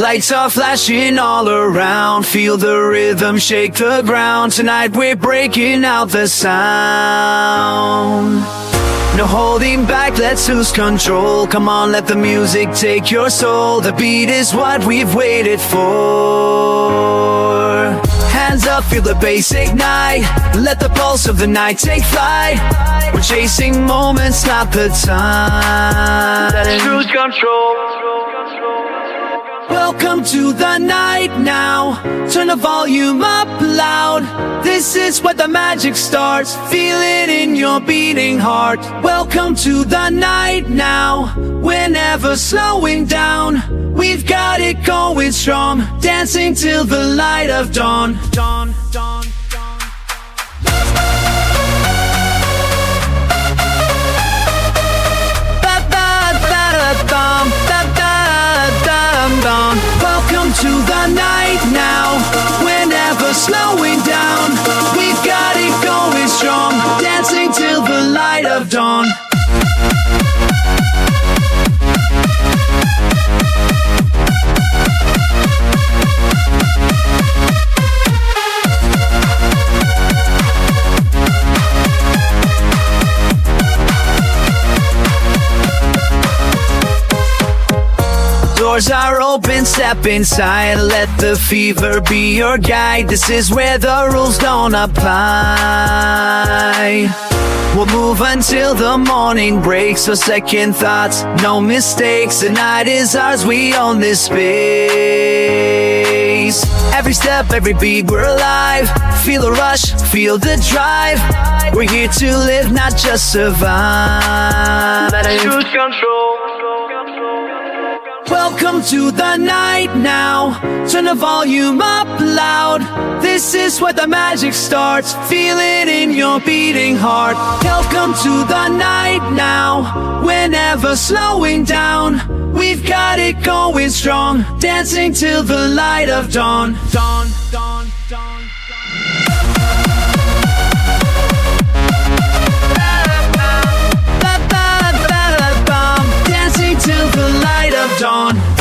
Lights are flashing all around. Feel the rhythm shake the ground. Tonight we're breaking out the sound. No holding back, let's lose control. Come on, let the music take your soul. The beat is what we've waited for. Hands up, feel the bass ignite. Let the pulse of the night take flight. We're chasing moments, not the time. Let's lose control Welcome to the night now. Turn the volume up loud. This is where the magic starts. Feel it in your beating heart. Welcome to the night now. We're never slowing down. We've got it going strong. Dancing till the light of dawn. Dawn, dawn, Doors are open, step inside Let the fever be your guide. This is where the rules don't apply. We'll move until the morning breaks No second thoughts, no mistakes. The night is ours, we own this space. Every step, every beat, we're alive. Feel the rush, feel the drive. We're here to live, not just survive. Lose control Welcome to the night now. Turn the volume up loud. This is where the magic starts. Feel it in your beating heart. Welcome to the night now. We're never slowing down. We've got it going strong. Dancing till the light of Dawn, dawn, dawn, dawn of dawn